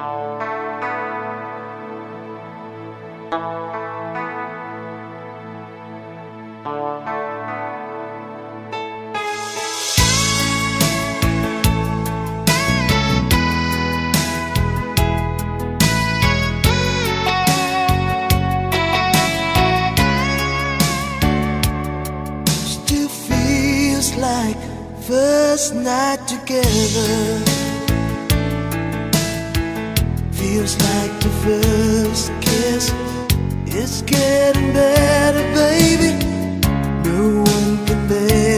Still feels like first night together feels like the first kiss. It's getting better, baby. No one can bear.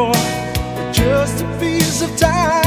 for just a piece of time.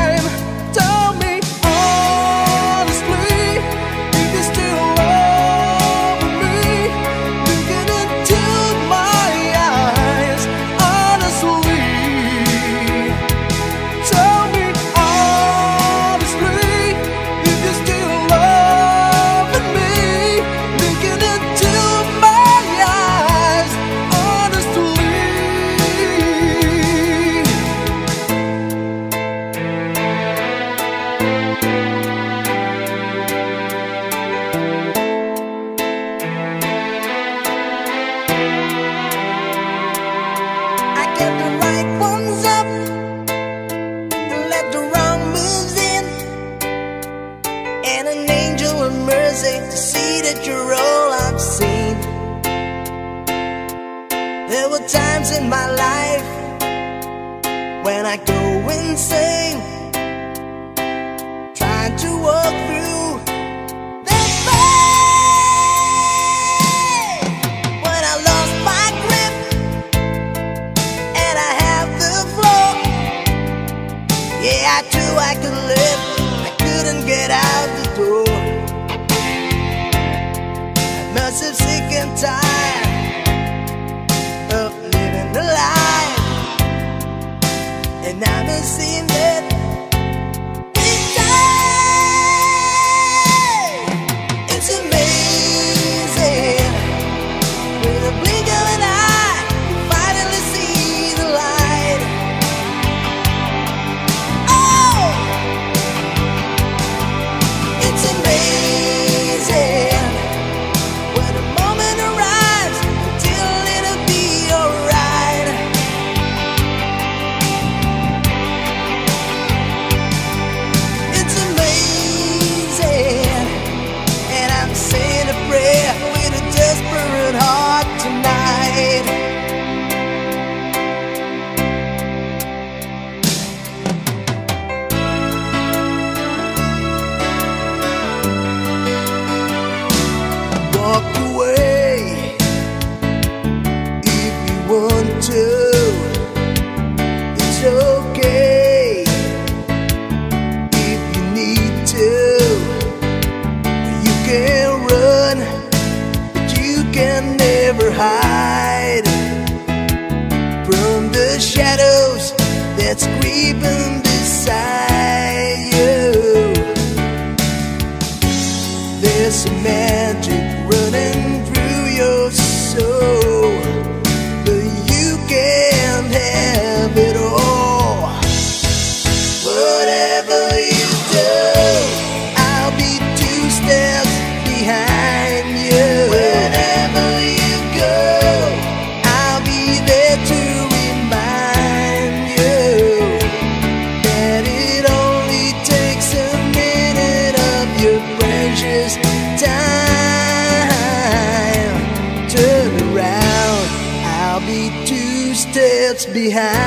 Steps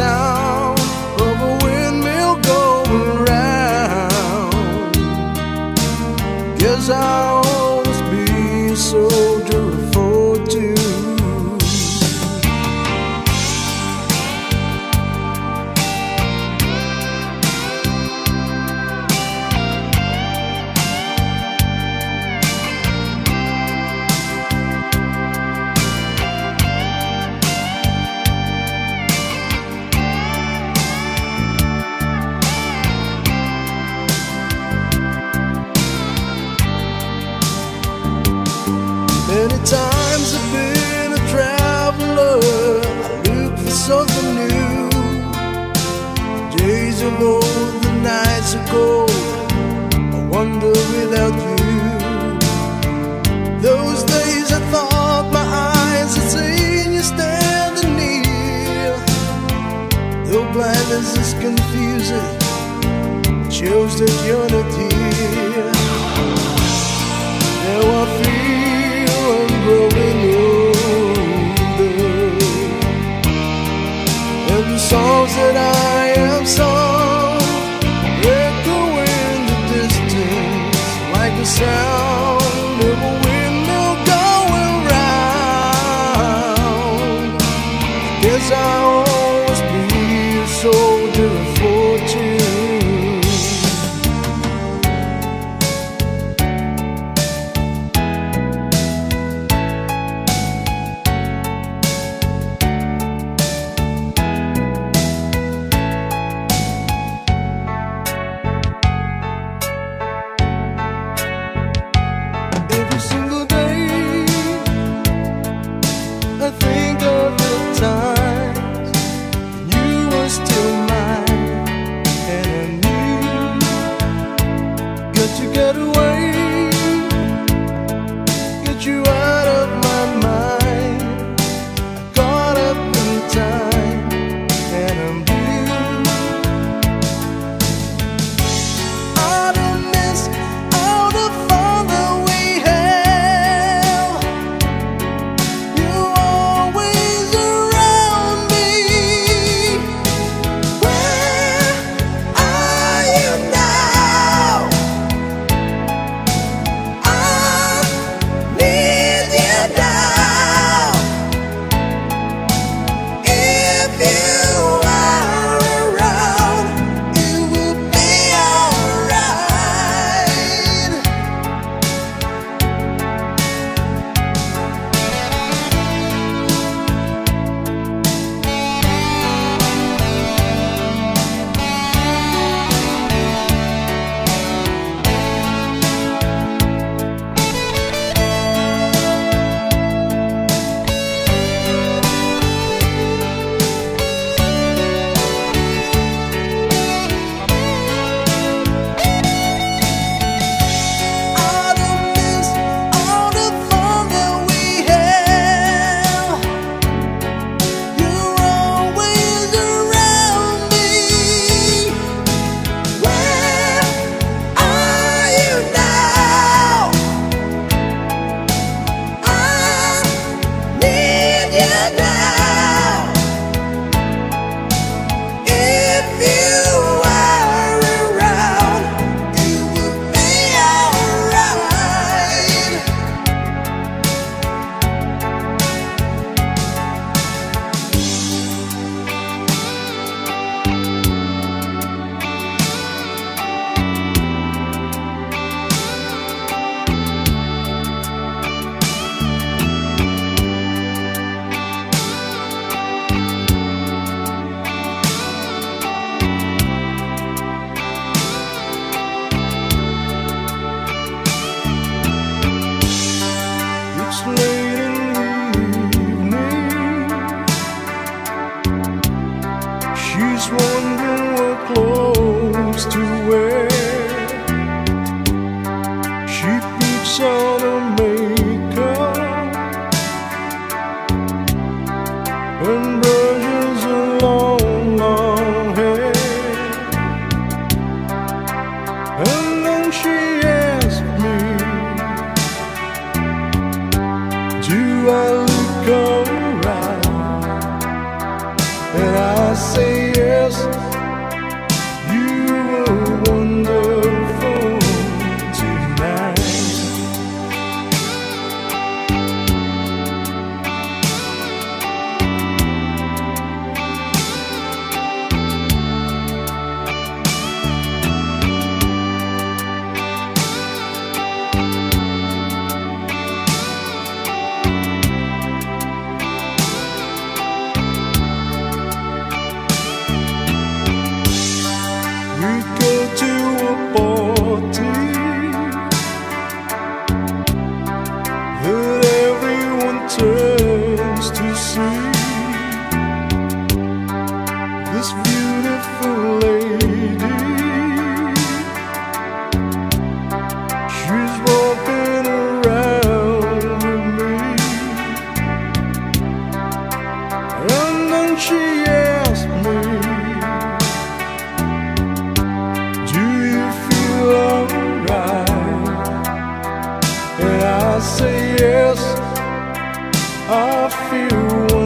sound songs And I say yes, I feel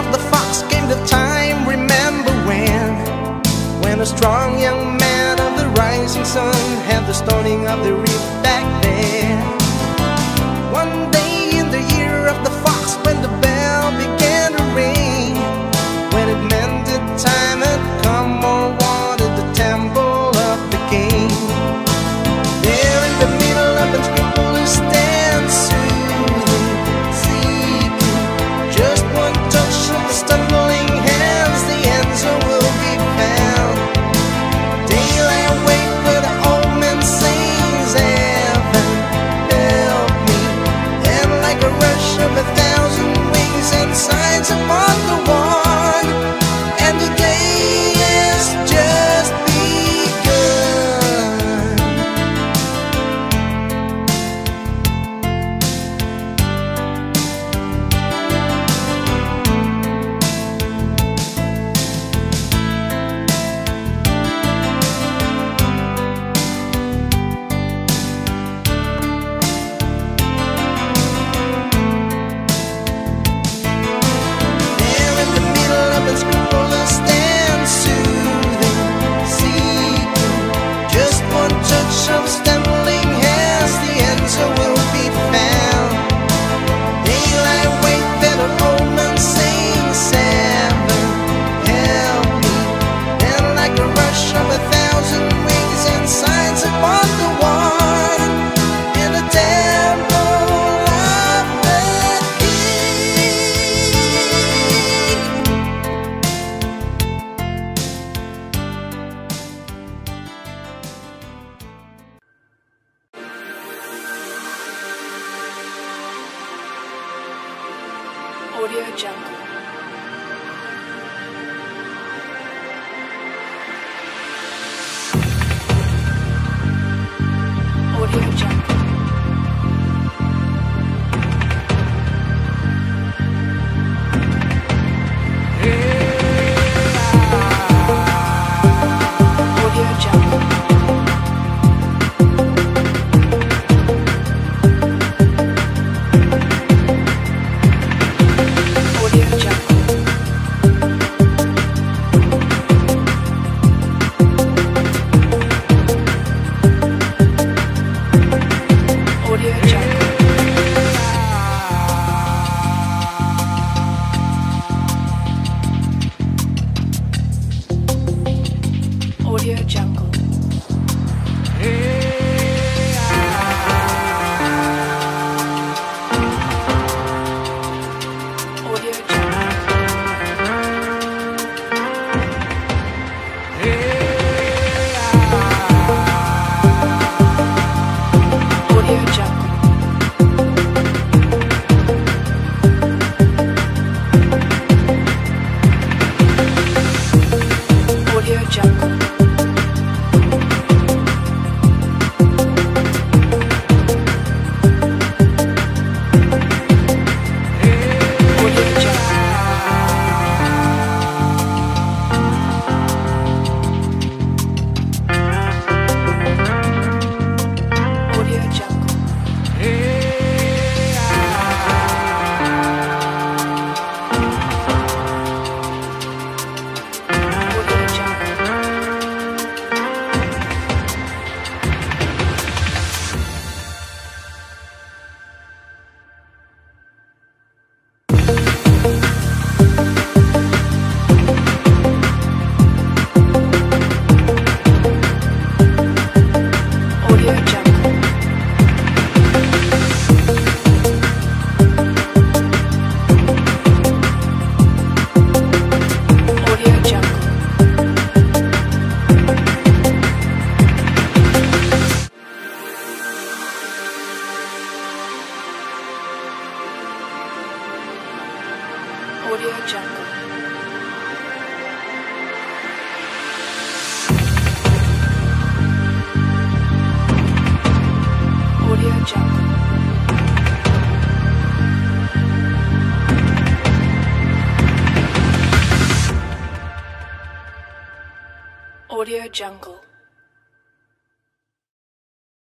of the fox came the time, remember when When a strong young man of the rising sun Had the stoning of the reef back then? One day Audio Jungle.